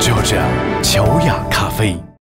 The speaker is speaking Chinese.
就这，乔雅咖啡。